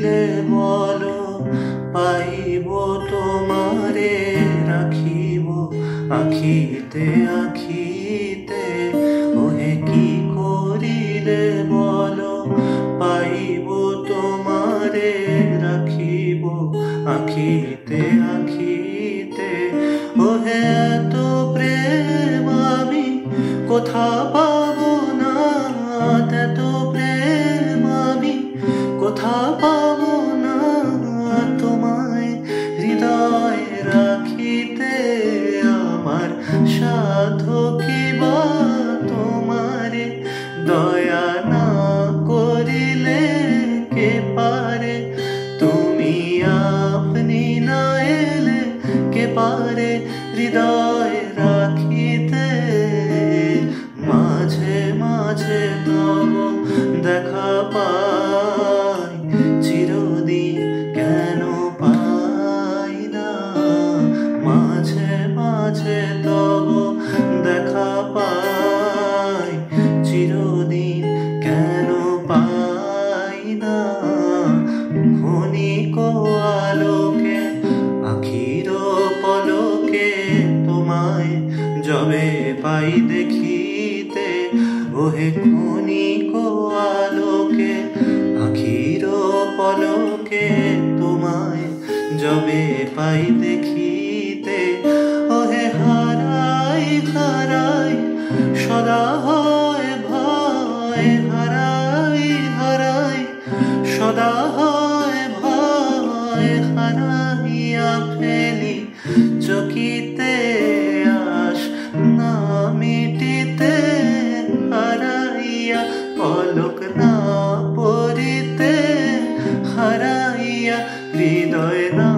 দিলে বলো, পাইব তোমারে, রাখিব আখিতে আখিতে। ওহে কি করিলে বলো, পাইব তোমারে, রাখিব আখিতে আখিতে। ওহে এত প্রেম আমি কোথা পাব না, এত প্রেম আমি কোথা পাব পারে হৃদয় রাখিতে। মাঝে মাঝে তব দেখা পাই ভয় পাই দেখিতে। ওহে ক্ষণিক আলোকে আখির পলকে তোমায় যবে পাই দেখিতে। ওহে হারাই হারাই, সদা হয় ভয়, হারাই হারাই, সদা হয় ভয়, হারাইয়া ফেলি চকিত পলক না পরিতে হারাইয়া হৃদয় না